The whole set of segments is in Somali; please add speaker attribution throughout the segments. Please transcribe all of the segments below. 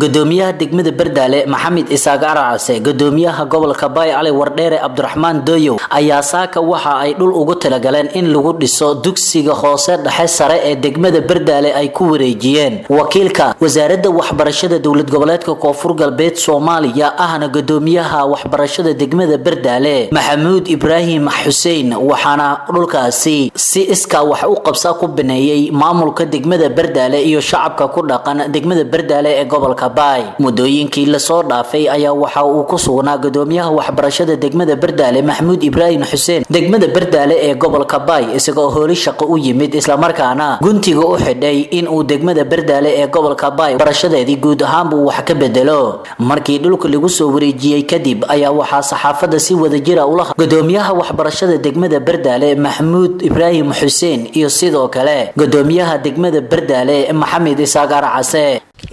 Speaker 1: gudoomiyaha degmada bardaale maxamed isaaq aracase gudoomiyaha gobolka baay cali wardheere cabdiraxmaan dooyow ayaa saaka waxa ay dhul ugu talagaleen in lagu dhiso dugsiga hoose dhexe sare ee degmada bardaale ay ku wareejiyeen. Wakiilka wasaaradda waxbarashada dowlad goboleedka koonfur galbeed soomaaliya ahna gudoomiyaha waxbarashada degmada bardaale maxamuud ibraahim xuseen waxaana dhulkaasi si iskaa wax u qabsa ku baneeyey maamulka degmada bardaale iyo shacabka ku dhaqan degmada bardaale ee gobolka baay. Muddooyinkii la soo dhaafay ayaa waxa uu ku sugnaa gudoomiyaha waxbarashada degmada bardaale maxamuud ibraahim xuseen. Degmada bardaale ee gobolka baay isagoo hooli shaqo u yimid islamarkaana guntiga u xidhay inuu degmada bardaale ee gobolka baay barashadeedii guud ahaanbuu wax ka bedelo. Markii dhulka lagu soo wareejiyey kadib ayaa waxaa saxaafadda si wadajira ula gudoomiyaha waxbarashada degmada bardaale maxamuud ibraahim xuseen iyo sidoo kale gudoomiyaha degmada bardaale maxamed isaaq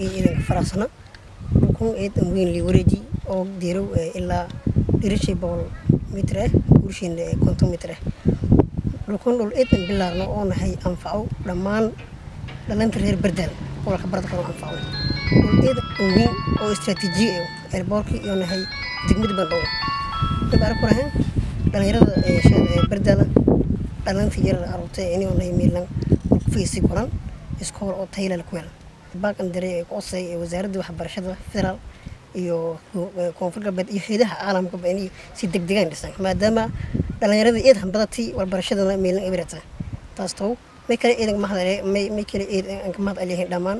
Speaker 1: ee
Speaker 2: ciidanka faraxsana ukun ee dhanweyn liwareeji oo dirow ilaa dirishii boqol mitre gurshiina ee konton mitre dhulkan dhul eedan bilaarno oo nahay anfaco dhammaan dhalanta reer bardaan gobolka barada kano anfaco dhul eedan dhanweyn oo istiraatiijiya eh eerboorkii iyo nahay degmada bandhow dabaarakuraahan dhalinyarada ee bardaana dhalanta yarada aruurta inuu nahay miilan kulkufeysii koran iskool oo taylal ku yalan baaqan daray ee qoosay ee wasaaradda waxbarashada federaal iyo koonfur galbeed iyo hayadaha caalamkaba inay si degdegaan dhisaan maadaama dhalinyarada eed hanbadatay waxbarashadana meelin ibirata taas tow may kale eedan mahadale may may kale eedan ka mahad aliyahin dhammaan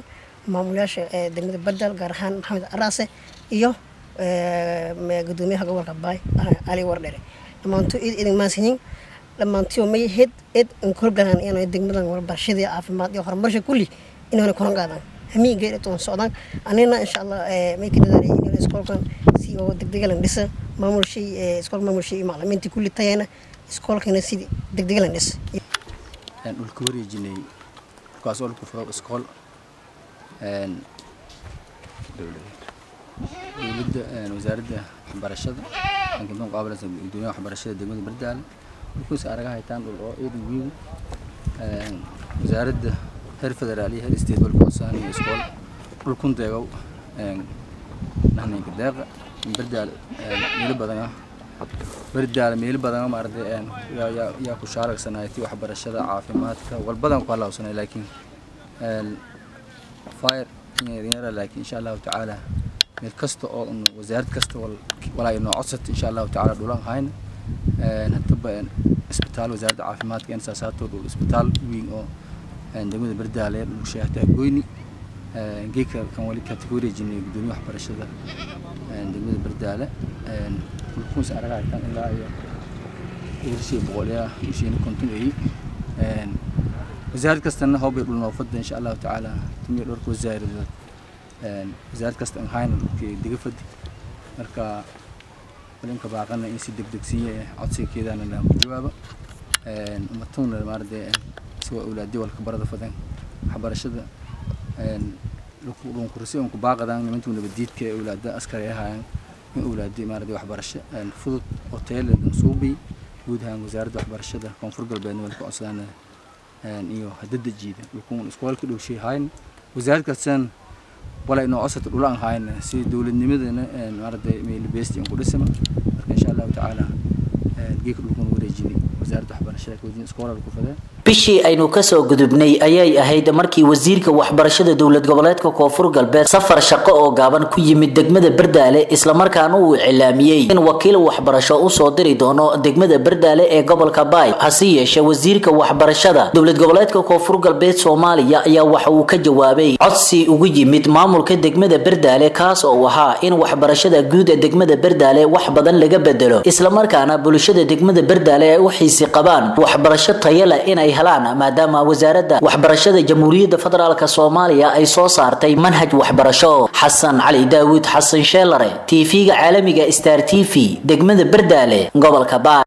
Speaker 2: maamulayaasha degmada badal gaar ahaan maxamed araase iyo gudoomiyaha gobolka baay cali wardhere dhammaanto eed eedan maansiyin dhammaantiyo may heed eed inkorgalaan inay degmadan waxbarashadii caafimaad iyo horumarsha kulli inayna koran qaadaan hamiin geed toon anina insha allah may ka dadaalay oo degdegalan dhisa maamulshay iskool maamulshay iyo macalimiintii kulli iskoolkana si degdegalan dhis
Speaker 3: dhulka wasaaradda waxbarashada degmada bardaale dhulkuus araga haytaan dhul oo ciidan wiigu wasaaradda heer federaal iyo heer state walba codsan iyo iskool. Dhulkun deegow nahninka deeqa bardaal meelo badan ah bardaal meelo badan maaragtay yaa ku shaaragsanaytay waxbarashada caafimaadka walbadan ku halawsanay laakiin fire yara laakiin insha allahu tacaala meel kasta oo wasaarad kasta walaa inoo codsata insha allahu tacaala dhulan hayna hadaba isbitaal wasaaradda caafimaadka in saasaato dhul isbitaal weyn oo degmada bardaale sheegtay goyni. Geedka kan wali ka wareejinay gudoomiyaha waxbarashada. Degmada bardaale dhulkuus araga haytaan ilaa iyo irshii boqolya ishiina konton eey wasaarad kastana hobay dhul noofada insha allahu tacaala tumiyo dhowrka wasaaradood wasaarad kasta aan hayna dhulkii digafadi marka walinka baaqana in si degdegsiiya codsigeedana lagu jawaabo umatuna maarade siwa awlaadi walka barada fadan waxbarashada lunkursi unku baaqadan nimantuu nabadiidka ee awlaada askari ahaayaan in awlaadi maarade waxbarasho fudud oo tayaleedan suubi guud ahaan wasaaradda waxbarashada koonfur galbeedna walka codsadaan iyo hadada jiida. Dhulkuun iskoolka dhowshay hayn wasaarad kastan wala inoo codsata dhulaan hayn si dowladnimadana maarade meelbeesti inku dhisama marka insha allahu tacaala geeka dhulkuun wareejinay. Wasaaradda waxbarashada koodin iskoolada ku fadeen
Speaker 1: bishii aynu ka soo gudubnay ayay ahayd markii wasiirka waxbarashada dowlad goboleedka koonfur galbeed safar shaqo oo gaaban ku yimid degmada bardaale islamarkaana uu cilaamiyey in wakiil waxbarasho u soo diri doono degmada bardaale ee gobolka baay. Hase yeeshee wasiirka waxbarashada dowlad goboleedka koonfur galbeed soomaaliya ayaa waxa uu ka jawaabay. Codsi ugu yimid maamulka degmada bardaale kaas oo ahaa in waxbarashada guud ee degmada bardaale wax badan laga bedelo islamarkaana bulshada degmada bardaale ay u xiisi qabaan waxbarasho tayale inay helaan maadaama wasaaradda waxbarashada jamhuuriyadda federaalk soomaaliya ay soo saartay manhaj waxbarasho. Xasan cali daawud xasan sheelare tv-ga caalamiga star t v degmada bardaale gobolka baar